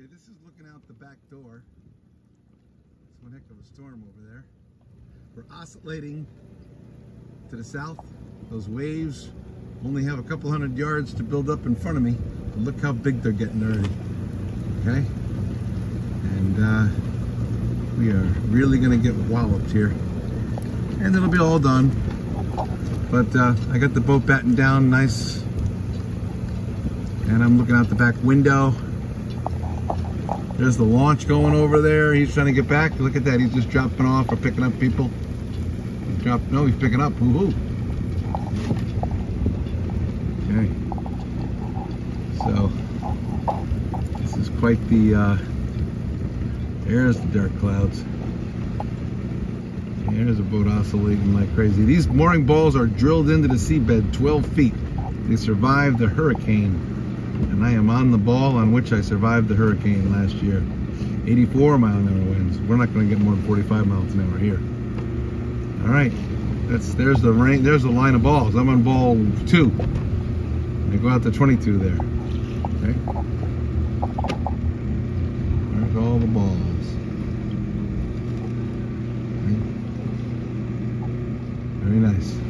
Okay, this is looking out the back door. It's one heck of a storm over there. We're oscillating to the south. Those waves only have a couple hundred yards to build up in front of me. But look how big they're getting already. Okay? And uh, we are really gonna get walloped here. And it'll be all done. But uh, I got the boat battened down nice. And I'm looking out the back window. There's the launch going over there. He's trying to get back. Look at that. He's just dropping off or picking up people. He's dropped. No, he's picking up. Hoo hoo. Okay. So this is quite the. Uh, there's the dark clouds. There's a boat oscillating like crazy. These mooring balls are drilled into the seabed 12 feet. They survived the hurricane and I am on the ball on which I survived the hurricane last year. 84 mile an hour winds. We're not going to get more than 45 miles an hour here. All right, that's there's the rain. There's the line of balls. I'm on ball two. I go out to 22 there. Okay. There's all the balls. Okay. Very nice.